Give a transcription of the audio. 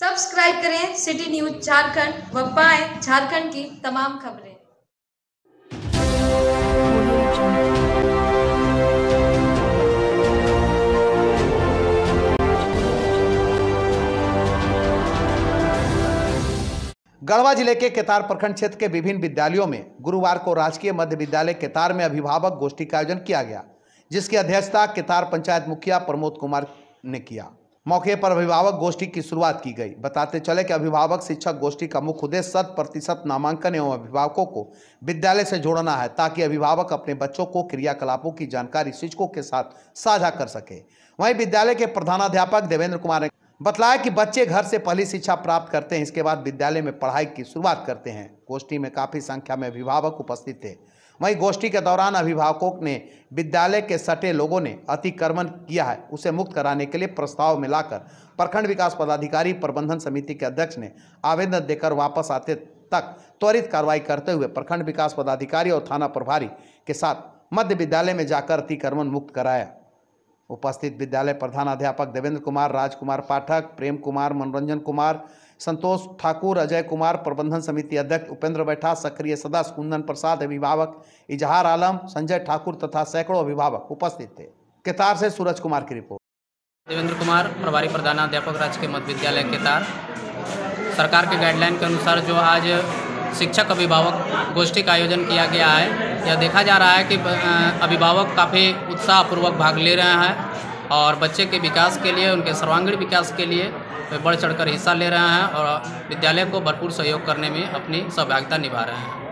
Subscribe करें city news Jharkhand व पाएँ झारखंड की तमाम खबरें। गढ़वा ज़िले के केतार प्रखंड क्षेत्र के विभिन्न विद्यालयों में गुरुवार को राजकीय मध्य विद्यालय केतार में अभिभावक गोष्ठी का आयोजन किया गया, जिसकी अध्यक्षता केतार पंचायत मुखिया प्रमोद कुमार ने किया। मौके पर अभिभावक गोष्ठी की शुरुआत की गई। बताते चले कि अभिभावक शिक्षक गोष्ठी का मुख्य उद्देश्य शत प्रतिशत नामांकन एवं अभिभावकों को विद्यालय से जोड़ना है, ताकि अभिभावक अपने बच्चों को क्रियाकलापों की जानकारी शिक्षकों के साथ साझा कर सके। वहीं विद्यालय के प्रधानाध्यापक देवेंद्र कुमार ने बतलाया कि बच्चे घर से पहली शिक्षा प्राप्त करते हैं, इसके बाद विद्यालय में पढ़ाई की शुरुआत करते हैं। गोष्ठी में काफ़ी संख्या में अभिभावक उपस्थित थे। वहीं गोष्ठी के दौरान अभिभावकों ने विद्यालय के सटे लोगों ने अतिक्रमण किया है। उसे मुक्त कराने के लिए प्रस्ताव में लाकर प्रखंड विकास पदाधिकारी प्रबंधन समिति के अध्यक्ष ने आवेदन देकर वापस आते तक त्वरित कार्रवाई करते हुए प्रखंड विकास पदाधिकारी और थाना प्रभारी के साथ मध्य विद्यालय में जाकर अतिक्रमण मुक्त कराया। उपस्थित विद्यालय प्रधानाध्यापक देवेंद्र कुमार, राजकुमार पाठक, प्रेम कुमार, मनोरंजन कुमार, संतोष ठाकुर, अजय कुमार, प्रबंधन समिति अध्यक्ष उपेंद्र बैठा, सक्रिय सदस्य कुंदन प्रसाद, अभिभावक इजहार आलम, संजय ठाकुर तथा सैकड़ों अभिभावक उपस्थित थे। केतार से सूरज कुमार की रिपोर्ट। देवेंद्र कुमार, प्रभारी प्रधानाध्यापक राजकीय मध्य विद्यालय केतार। सरकार के गाइडलाइन के अनुसार जो आज शिक्षक अभिभावक गोष्ठी का आयोजन किया गया है। यह देखा जा रहा है कि अभिभावक काफ़ी उत्साहपूर्वक भाग ले रहे हैं और बच्चे के विकास के लिए, उनके सर्वांगीण विकास के लिए वे बढ़ चढ़कर हिस्सा ले रहे हैं और विद्यालय को भरपूर सहयोग करने में अपनी सहभागिता निभा रहे हैं।